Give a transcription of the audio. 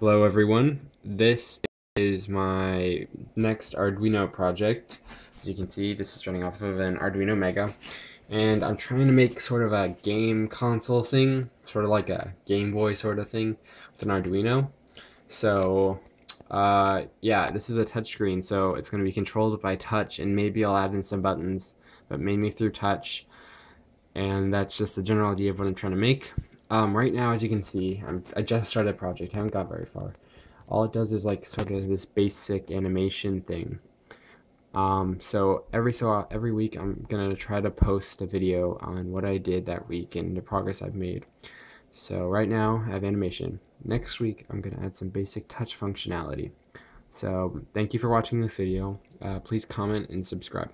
Hello everyone, this is my next Arduino project. As you can see, this is running off of an Arduino Mega. And I'm trying to make sort of a game console thing, sort of like a Game Boy sort of thing with an Arduino. So, uh, yeah, this is a touchscreen, so it's going to be controlled by touch, and maybe I'll add in some buttons, but mainly through touch. And that's just a general idea of what I'm trying to make. Um, right now, as you can see, I'm, I just started a project. I haven't got very far. All it does is like sort of this basic animation thing. Um, so every so every week, I'm gonna try to post a video on what I did that week and the progress I've made. So right now, I have animation. Next week, I'm gonna add some basic touch functionality. So thank you for watching this video. Uh, please comment and subscribe.